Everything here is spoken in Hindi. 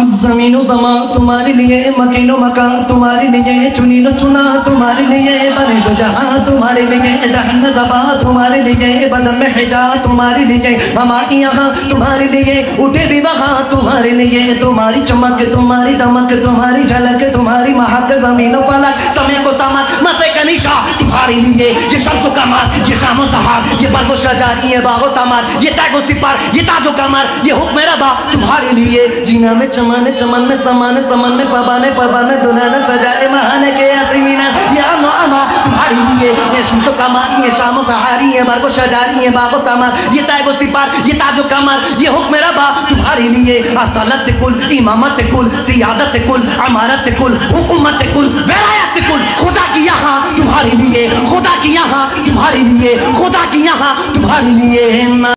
जमीनो जमा तुम्हारे लिए मकीनो मकान, तुम्हारे लिए चुनी लो चुना, तुम्हारे लिए बने तो जहाँ, तुम्हारे लिए दहन जबा तुम्हारे लिए बदन में हिजा, तुम्हारे लिए हमारी यहाँ, तुम्हारे लिए उठे भी वहाँ, तुम्हारे लिए तुम्हारी चमक, तुम्हारी दमक, तुम्हारी झलक, तुम्हारी महक, जमीनों फलक, समय को सामान, मसे कनिशा ये कमार ये शामो सहार, ये ये बागो ये तैगो सिपार, ये ताजो ये तुम्हारे लिए जीना में चमन चमन में समान समन में पबाने पबाने दुल्हन सजाए महान के असीमीना ये अमो अमा तुम्हारे लिए ये कमार ये ये ये बागो ये तैगो सिपार, ये ताजो ये तुम्हारे लिए असलत कुल, इमामत कुल, सियादत कुल, अमारत कुल, हुकूमत कुल कुल, खुदा की तुम्हारे लिए की यहाँ तुम्हारे लिए खुदा की यहाँ तुम्हारे लिए